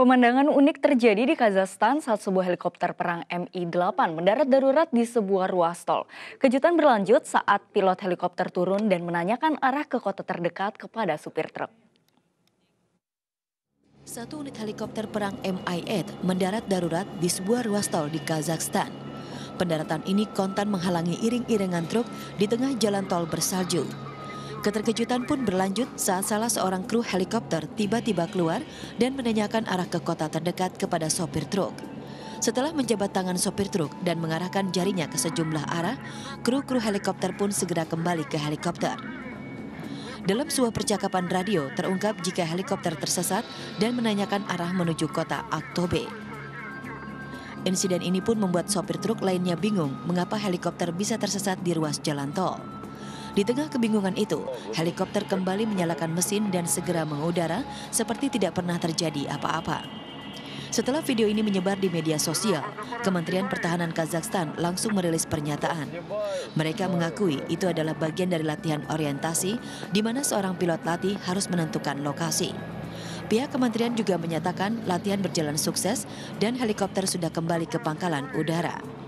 Pemandangan unik terjadi di Kazakhstan saat sebuah helikopter perang Mi-8 mendarat darurat di sebuah ruas tol. Kejutan berlanjut saat pilot helikopter turun dan menanyakan arah ke kota terdekat kepada supir truk. Satu unit helikopter perang Mi-8 mendarat darurat di sebuah ruas tol di Kazakhstan. Pendaratan ini kontan menghalangi iring-iringan truk di tengah jalan tol bersalju. Keterkejutan pun berlanjut saat salah seorang kru helikopter tiba-tiba keluar dan menanyakan arah ke kota terdekat kepada sopir truk. Setelah menjabat tangan sopir truk dan mengarahkan jarinya ke sejumlah arah, kru-kru helikopter pun segera kembali ke helikopter. Dalam sebuah percakapan radio terungkap jika helikopter tersesat dan menanyakan arah menuju kota Aktobe. Insiden ini pun membuat sopir truk lainnya bingung mengapa helikopter bisa tersesat di ruas jalan tol. Di tengah kebingungan itu, helikopter kembali menyalakan mesin dan segera mengudara seperti tidak pernah terjadi apa-apa. Setelah video ini menyebar di media sosial, Kementerian Pertahanan Kazakhstan langsung merilis pernyataan. Mereka mengakui itu adalah bagian dari latihan orientasi di mana seorang pilot latih harus menentukan lokasi. Pihak kementerian juga menyatakan latihan berjalan sukses dan helikopter sudah kembali ke pangkalan udara.